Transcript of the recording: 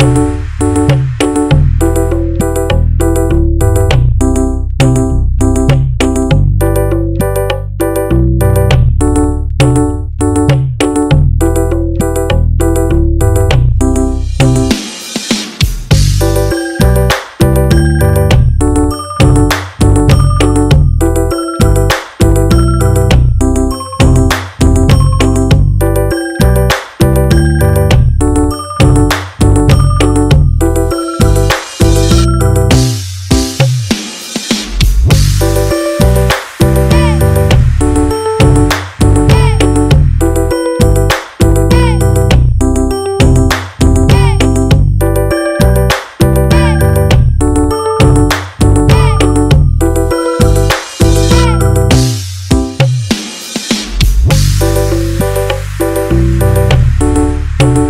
you Thank